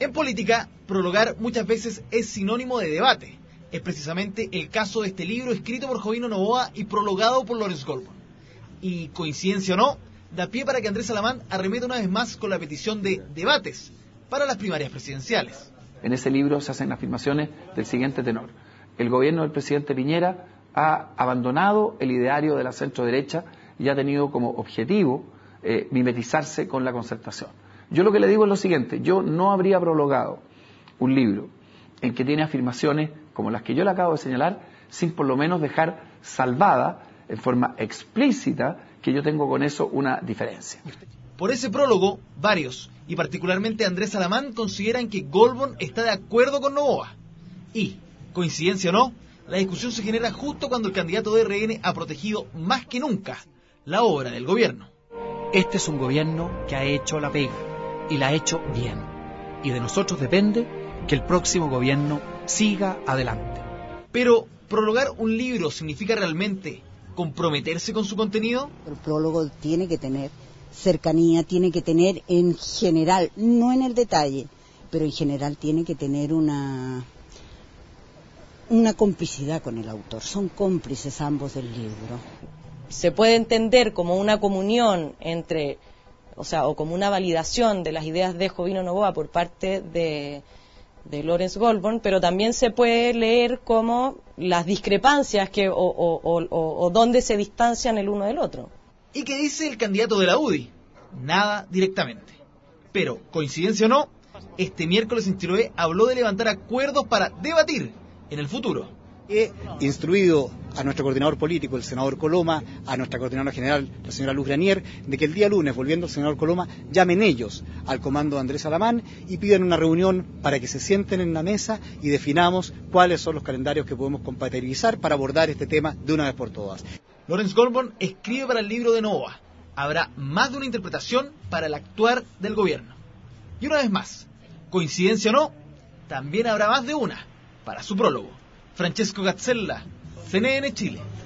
En política, prologar muchas veces es sinónimo de debate. Es precisamente el caso de este libro escrito por Jovino Novoa y prologado por Lorenz Goldman. Y coincidencia o no, da pie para que Andrés Salamán arremeta una vez más con la petición de debates para las primarias presidenciales. En ese libro se hacen afirmaciones del siguiente tenor. El gobierno del presidente Piñera ha abandonado el ideario de la centro derecha y ha tenido como objetivo eh, mimetizarse con la concertación. Yo lo que le digo es lo siguiente, yo no habría prologado un libro en que tiene afirmaciones como las que yo le acabo de señalar, sin por lo menos dejar salvada en forma explícita que yo tengo con eso una diferencia. Por ese prólogo, varios, y particularmente Andrés Salamán, consideran que Goldborn está de acuerdo con Novoa. Y, coincidencia o no, la discusión se genera justo cuando el candidato de RN ha protegido más que nunca la obra del gobierno. Este es un gobierno que ha hecho la pega y la ha hecho bien. Y de nosotros depende que el próximo gobierno siga adelante. Pero, ¿prologar un libro significa realmente comprometerse con su contenido? El prólogo tiene que tener cercanía, tiene que tener en general, no en el detalle, pero en general tiene que tener una una complicidad con el autor. Son cómplices ambos del libro. Se puede entender como una comunión entre, o sea, o como una validación de las ideas de Jovino Novoa por parte de, de Lawrence Goldborn, pero también se puede leer como las discrepancias que, o, o, o, dónde se distancian el uno del otro. ¿Y qué dice el candidato de la UDI? Nada directamente. Pero, coincidencia o no, este miércoles en Chiloé habló de levantar acuerdos para debatir en el futuro. He instruido a nuestro coordinador político, el senador Coloma, a nuestra coordinadora general, la señora Luz Granier, de que el día lunes, volviendo el senador Coloma, llamen ellos al comando de Andrés Alamán y pidan una reunión para que se sienten en la mesa y definamos cuáles son los calendarios que podemos compatibilizar para abordar este tema de una vez por todas. Lorenz Goldborn escribe para el libro de Nova. Habrá más de una interpretación para el actuar del gobierno. Y una vez más, coincidencia o no, también habrá más de una para su prólogo. Francesco Gazzella, CNN Chile.